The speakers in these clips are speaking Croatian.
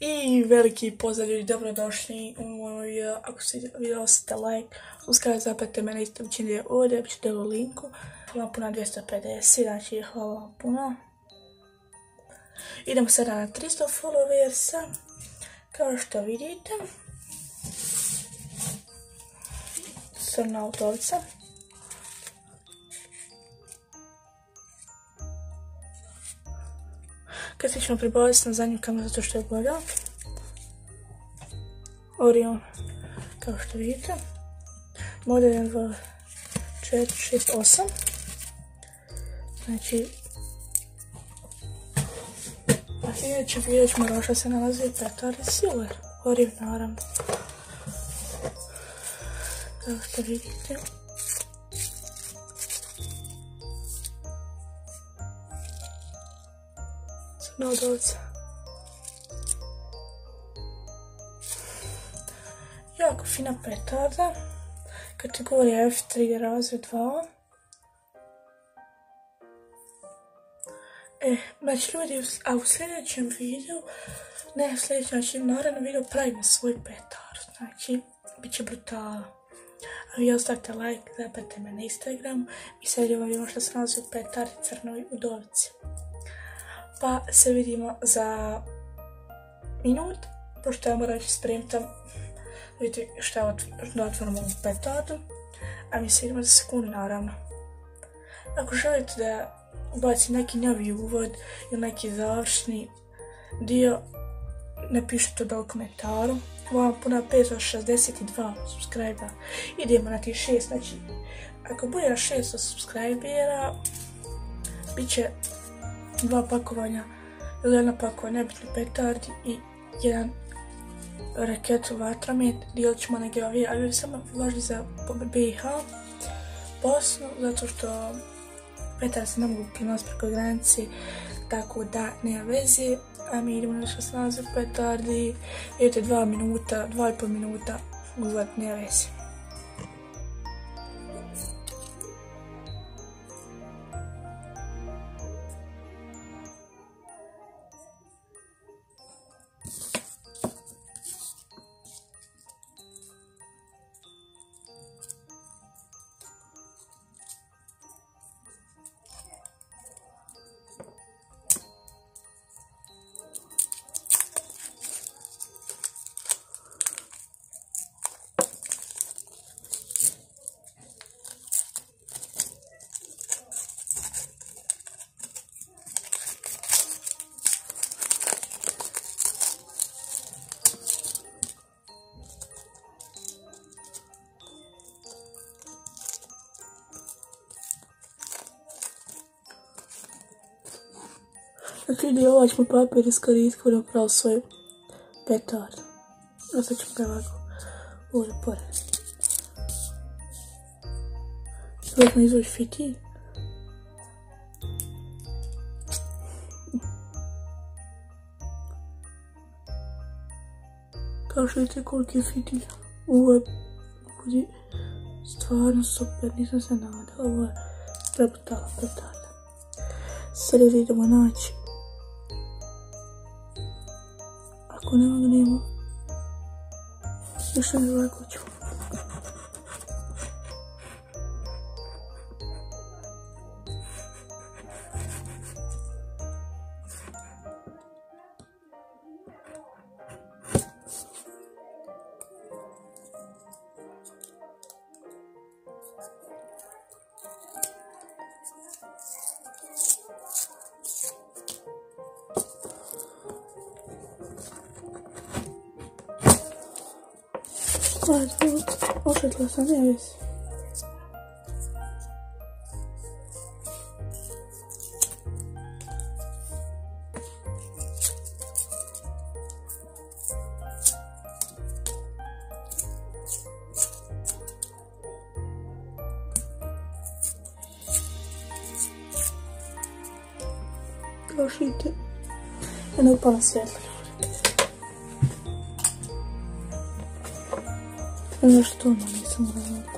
I veliki pozdrav ljudi, dobrodošli u moj video. Ako se video ostavite like, subscribe, zapratite me na istom čini je ovdje, bit ćete u linku. Hvala puno 250, znači hvala vam puno. Idemo sada na 300 followersa, kao što vidite. Crna autorica. Kad ćemo pribaviti na zadnju kameru zato što je bolja. Orion, kao što vidite. Model 1, 2, 4, 6, 8. Znači, a sljedeći ćemo došla se nalazi Petar Silver. Orion, naravno. Kao što vidite. Noodles. Jako fina petarda. Kategorija F3 razred 2. E, znači ljudi, a u sljedećem videu, ne u sljedećem, znači naravno video pravimo svoj petard. Znači, bit će brutala. A vi ostavite like, zapratite me na Instagramu i sad vam što se nalazi u petardi crnoj udovici. Pa se vidimo za minut, pošto ja moram spremiti vidite šta je da otvorimo ovu petardu, a mi se vidimo za sekundu naravno. Ako želite da ubacim neki novi uvod ili neki završni dio, napišite u komentaru. Vam puna 562 subscribera. Idemo na ti 6, znači ako bude 600 subscribera, bit će dva pakovanja. Ili jedna pakovanja nebitni petardi i jedan raketu vatromet, dijelit ćemo na geovije, ali samo važni za BiH, Bosnu, zato što petardi se ne mogu prenositi preko granice, tako da nema veze, a mi idemo na 16 petardi, idete dva minuta, dva i pol minuta, uvod nema veze. Znači ljudi, ovaj papir iskoristiti kada napravili svoj petard. Ostat ćemo ga ovako ovdje pored. Sada smo izvući fitilj. Kao što vidite koliki je fitilj. Ovo je budi stvarno super, nisam se nadala. Ovo je prebutala petarda. Sada idemo naći ako nema ga nema. Još ne ovako ću. Hadi oszedł vardı. O hatırlasana evet. Görüşüydü. Ben o bana seyirler. Ну что, нам не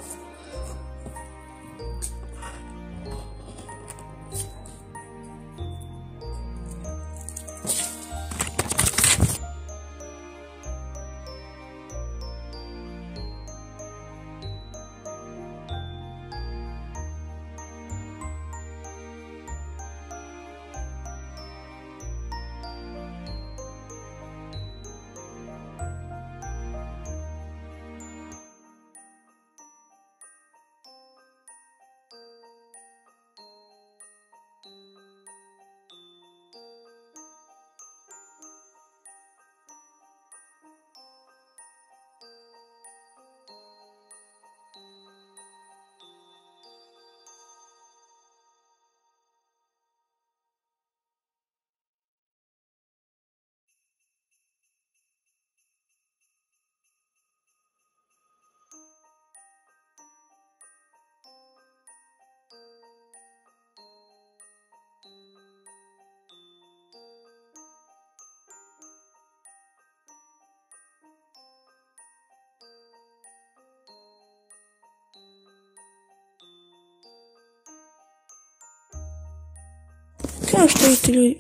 самурай? Evo što vidite ljudi.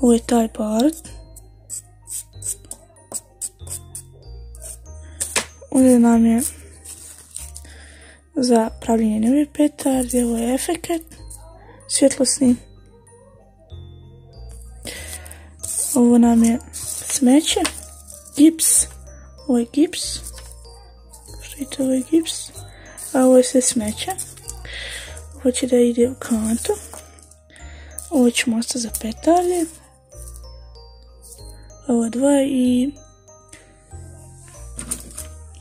Ovo je taj part. Ovdje nam je za pravljenje novi petardi, ovo je efekt svjetlosni. Ovo nam je smeće, gips, ovo je gips, što vidite ovo je gips, a ovo je sve smeće. Ovo će da ide u kantu, ovo ćemo ostati za petarde, ovo dva i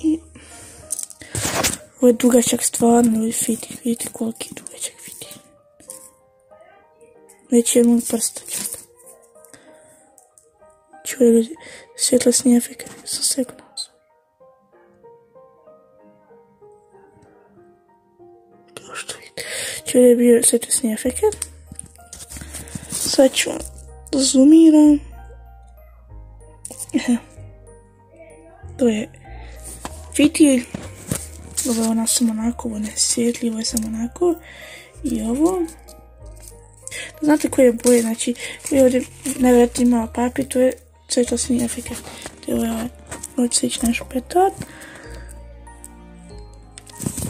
i ovo je dugačak stvarno, vidite koliki je dugačak fiti. Već je moj prsta čak. Čuje ljudi, svjetlosni efekt, sekao nazva. Kao što vidite. Čuje je bio svjetlosni efekt. Sad ću zoomiram. To je fitilj. Ovo je ona samo onako, ovo ne svijetli, ovo je samo onako. I ovo. Znate koje boje, znači, koji ovdje nevjerojatno ima papir, to je svjetlosni efekt. To je ovaj, ovo će ići.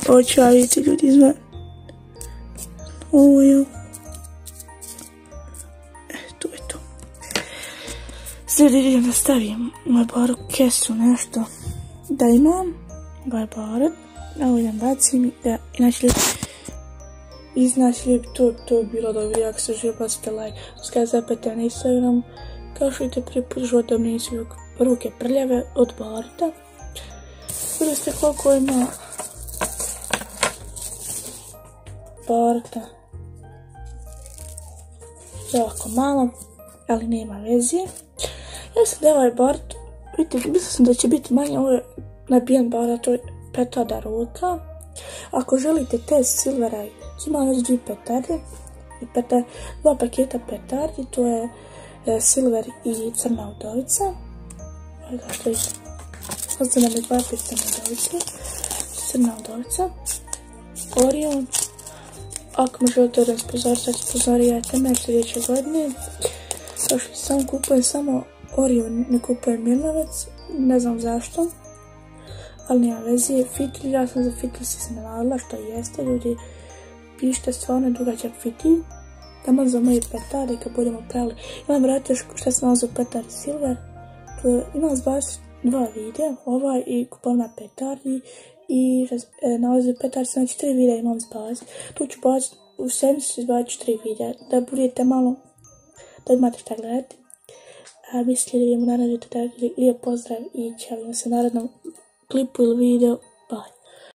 Ovo ću ja vidjeti ljudi izvan. Ovo je Slijedi idem da stavim moj baru kesu nešto da imam barat. Evo idem bacim i da inače iznaći to, to bi bilo dobro ako se želi bacite like. Skaj zapete na Instagram. Kao što vidite prije put života mi nisu ruke prljave od barata. Vidite ste koliko ima barata. Jako malo, ali nema vezije. Ja sam da ovaj bart, vidite, mislila sam da će biti manje, ovo je nabijen bar, to je petarda ruka. Ako želite test silvera, ima već dvije petarde, i dva paketa petardi, to je e, silver i crna udovica. Ovdje nam je dva pet crna udovica, crna udovica, Orion, ako me želite da spozorite, spozorijajte me sljedeće godine. Kao što sam kupujem samo Orion ne kupujem mirnovac, ne znam zašto, ali nema veze. Fitilj, ja sam za fitilj se iznenadila, što jeste, ljudi, pišite stvarno dugačak fitilj. Tamo za moje petarde kad budemo pravili. Imam vratite šta se nalazi u petardi silver. Imam zbaciti dva videa, ovaj i kupovna petardi i e, nalazi u petardi, znači tri videa imam zbaciti. Tu ću baciti, u sedmicu ću zbaciti tri videa, da budete malo, da imate šta gledati. A mislili vidimo naravno da lijep pozdrav i čavimo se narednom klipu ili video.